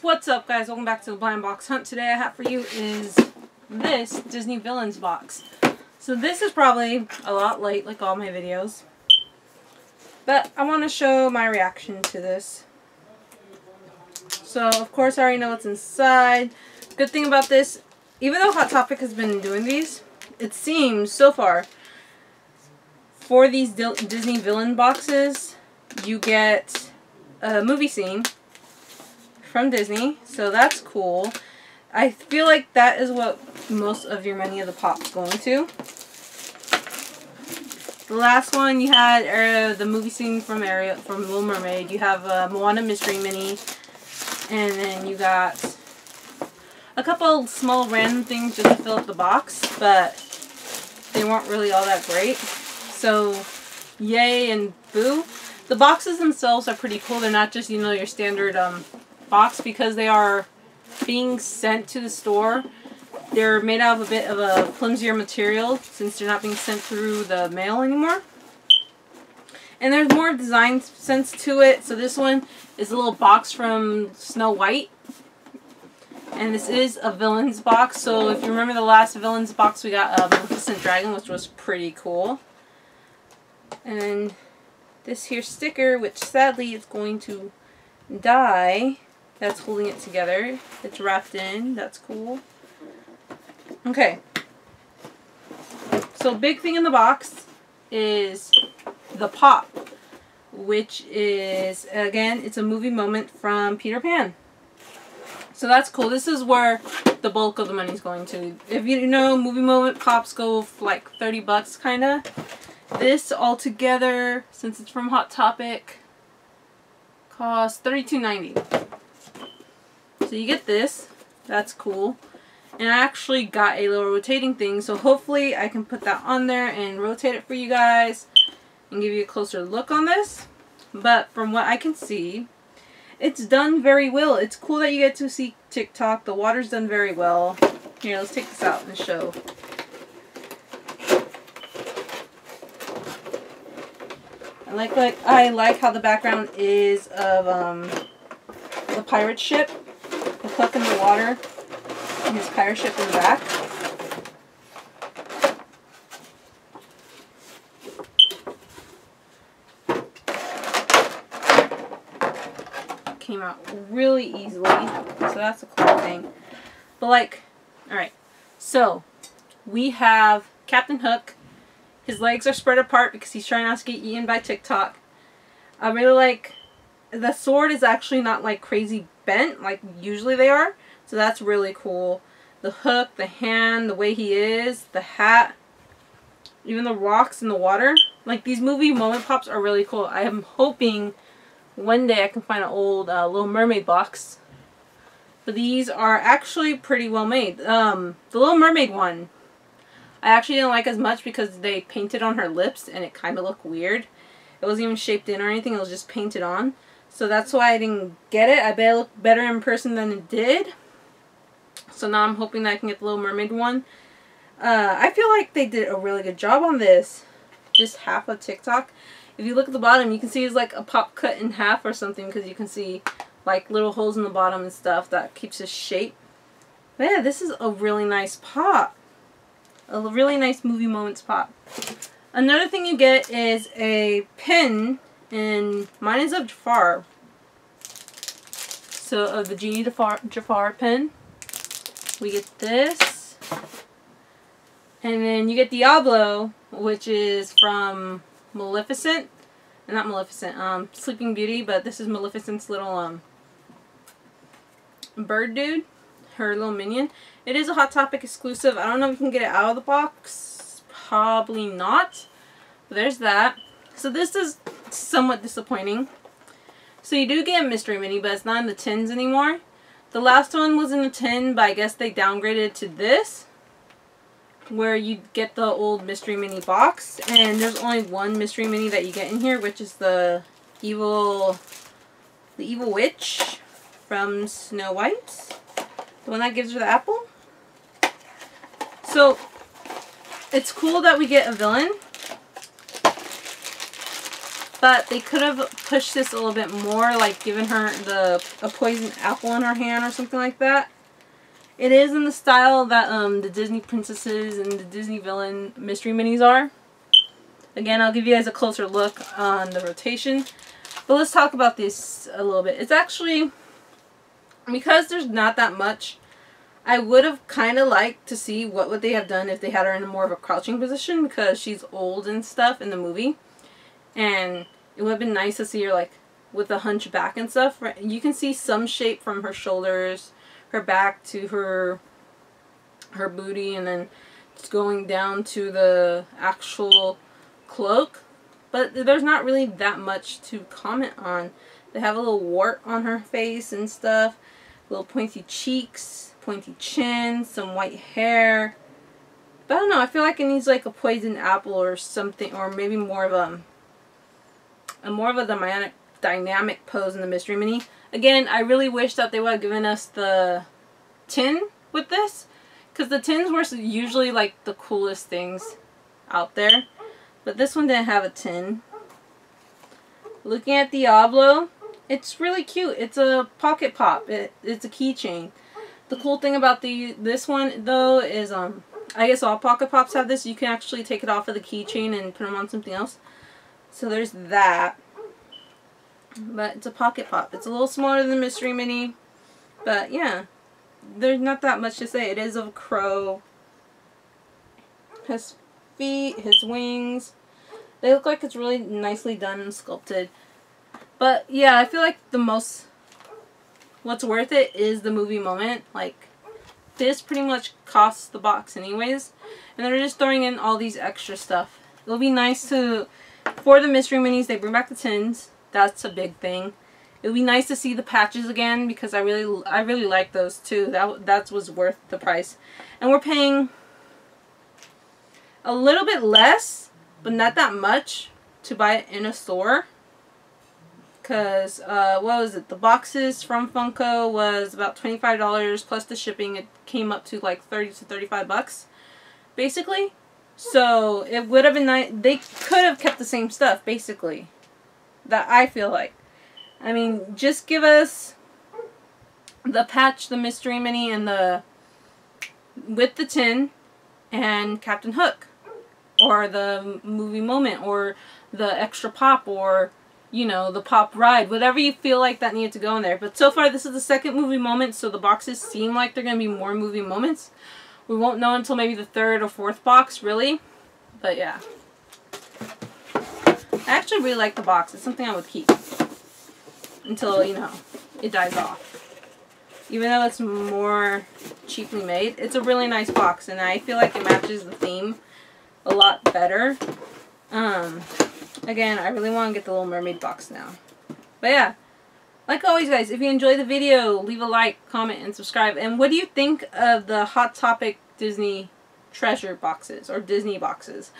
What's up guys, welcome back to the Blind Box Hunt. Today I have for you is this Disney Villains box. So this is probably a lot late like all my videos. But I want to show my reaction to this. So of course I already know what's inside. Good thing about this, even though Hot Topic has been doing these, it seems so far for these Disney villain boxes you get a movie scene from Disney, so that's cool. I feel like that is what most of your money of the pop's going to. The last one you had uh, the movie scene from Ariel from Little Mermaid. You have a Moana Mystery Mini, and then you got a couple small random things just to fill up the box, but they weren't really all that great. So, yay and boo. The boxes themselves are pretty cool. They're not just, you know, your standard um, box because they are being sent to the store. They're made out of a bit of a flimsier material since they're not being sent through the mail anymore. And there's more design sense to it. So this one is a little box from Snow White. And this is a villains box. So if you remember the last villains box, we got uh, a Maleficent Dragon, which was pretty cool. And this here sticker, which sadly is going to die that's holding it together. It's wrapped in. That's cool. Okay. So big thing in the box is the pop, which is, again, it's a movie moment from Peter Pan. So that's cool. This is where the bulk of the money is going to. If you know, movie moment pops go like 30 bucks, kind of. This all together, since it's from Hot Topic, costs $32.90. So you get this. That's cool. And I actually got a little rotating thing, so hopefully I can put that on there and rotate it for you guys and give you a closer look on this. But from what I can see, it's done very well. It's cool that you get to see Tick-Tock. The water's done very well. Here, let's take this out and show. I like like I like how the background is of um, the pirate ship the in the water and his pirate ship in the back. Came out really easily, so that's a cool thing. But like, alright, so we have Captain Hook. His legs are spread apart because he's trying not to get eaten by Tick-Tock. I really like the sword is actually not like crazy bent like usually they are. So that's really cool. The hook, the hand, the way he is, the hat, even the rocks in the water. Like these movie moment pops are really cool. I am hoping one day I can find an old uh, Little Mermaid box. But these are actually pretty well made. Um, the Little Mermaid one, I actually didn't like as much because they painted on her lips and it kind of looked weird. It wasn't even shaped in or anything. It was just painted on. So that's why I didn't get it. I bet it looked better in person than it did. So now I'm hoping that I can get the Little Mermaid one. Uh, I feel like they did a really good job on this. Just half of Tick-Tock. If you look at the bottom, you can see it's like a pop cut in half or something because you can see like little holes in the bottom and stuff that keeps its shape. But yeah, this is a really nice pop. A really nice movie moments pop. Another thing you get is a pin and mine is of Jafar. So of the Genie Jafar, Jafar pen. We get this. And then you get Diablo, which is from Maleficent. Not Maleficent, um, Sleeping Beauty, but this is Maleficent's little um, bird dude. Her little minion. It is a Hot Topic exclusive. I don't know if you can get it out of the box. Probably not. But there's that. So this is somewhat disappointing. So you do get a mystery mini, but it's not in the tins anymore. The last one was in the tin, but I guess they downgraded to this. Where you get the old mystery mini box. And there's only one mystery mini that you get in here, which is the evil, the evil witch from Snow White. The one that gives her the apple. So, it's cool that we get a villain. But they could have pushed this a little bit more, like given her the a poison apple in her hand or something like that. It is in the style that um, the Disney princesses and the Disney villain mystery minis are. Again, I'll give you guys a closer look on the rotation. But let's talk about this a little bit. It's actually, because there's not that much, I would have kind of liked to see what would they have done if they had her in more of a crouching position because she's old and stuff in the movie. And it would have been nice to see her like with a hunchback and stuff. You can see some shape from her shoulders her back to her her booty and then it's going down to the actual cloak. But there's not really that much to comment on. They have a little wart on her face and stuff. Little pointy cheeks, pointy chin, some white hair. But I don't know, I feel like it needs like a poison apple or something, or maybe more of a, a more of a dynamic, dynamic pose in the Mystery Mini. Again, I really wish that they would have given us the tin with this. Because the tins were usually like the coolest things out there. But this one didn't have a tin. Looking at the Diablo, it's really cute. It's a pocket pop. It, it's a keychain. The cool thing about the this one though is um I guess all pocket pops have this. You can actually take it off of the keychain and put them on something else. So there's that. But it's a pocket pop. It's a little smaller than the Mystery Mini. But yeah, there's not that much to say. It is of a crow. His feet, his wings. They look like it's really nicely done and sculpted. But yeah, I feel like the most, what's worth it is the movie moment. Like, this pretty much costs the box anyways. And they're just throwing in all these extra stuff. It'll be nice to, for the mystery minis, they bring back the tins. That's a big thing. It would be nice to see the patches again because I really I really like those too. That that was worth the price. And we're paying a little bit less, but not that much to buy it in a store. Cause uh, what was it? The boxes from Funko was about twenty five dollars plus the shipping. It came up to like thirty to thirty five bucks, basically. So it would have been nice. They could have kept the same stuff, basically that I feel like. I mean, just give us the patch, the mystery mini, and the with the tin and Captain Hook or the movie moment or the extra pop or you know the pop ride whatever you feel like that needed to go in there but so far this is the second movie moment so the boxes seem like they're gonna be more movie moments we won't know until maybe the third or fourth box really but yeah I actually really like the box. It's something I would keep until, you know, it dies off. Even though it's more cheaply made, it's a really nice box and I feel like it matches the theme a lot better. Um, again, I really want to get the Little Mermaid box now. But yeah, like always guys, if you enjoyed the video, leave a like, comment, and subscribe. And what do you think of the Hot Topic Disney treasure boxes or Disney boxes?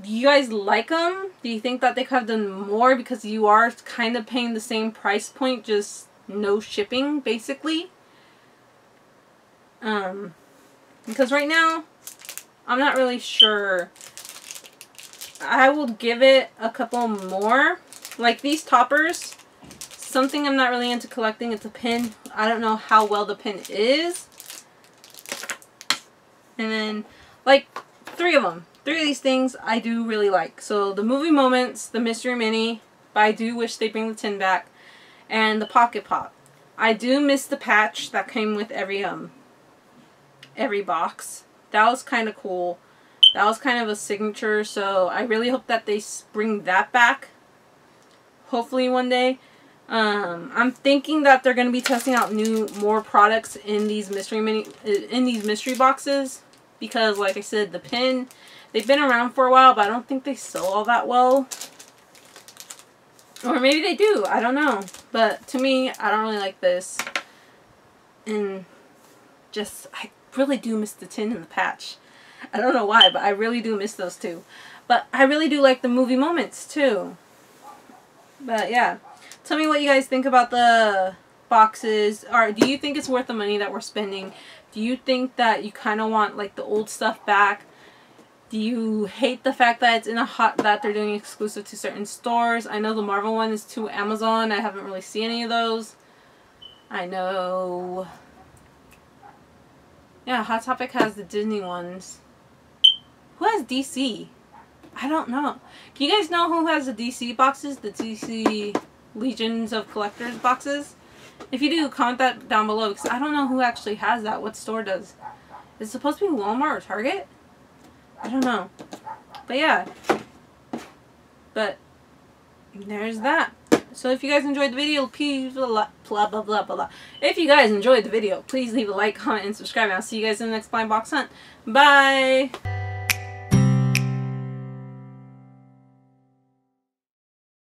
do you guys like them? Do you think that they could have done more because you are kind of paying the same price point, just no shipping, basically? Um, because right now, I'm not really sure. I will give it a couple more. Like these toppers, something I'm not really into collecting. It's a pin. I don't know how well the pin is. And then, like, three of them three of these things I do really like. So the movie moments, the mystery mini, but I do wish they bring the tin back, and the pocket pop. I do miss the patch that came with every um every box. That was kind of cool. That was kind of a signature, so I really hope that they bring that back. Hopefully one day. Um, I'm thinking that they're going to be testing out new, more products in these mystery mini, in these mystery boxes because, like I said, the pin They've been around for a while, but I don't think they sell all that well. Or maybe they do. I don't know. But to me, I don't really like this. And just, I really do miss the tin and the patch. I don't know why, but I really do miss those two. But I really do like the movie moments, too. But, yeah. Tell me what you guys think about the boxes. Or do you think it's worth the money that we're spending? Do you think that you kind of want, like, the old stuff back? Do you hate the fact that it's in a hot that they're doing exclusive to certain stores? I know the Marvel one is to Amazon. I haven't really seen any of those. I know. Yeah, Hot Topic has the Disney ones. Who has DC? I don't know. Do you guys know who has the DC boxes? The DC Legions of Collectors boxes? If you do, comment that down below because I don't know who actually has that. What store does? Is it supposed to be Walmart or Target? I don't know. But yeah. But there's that. So if you guys enjoyed the video, please blah blah blah blah blah. If you guys enjoyed the video, please leave a like, comment, and subscribe. And I'll see you guys in the next blind box hunt. Bye.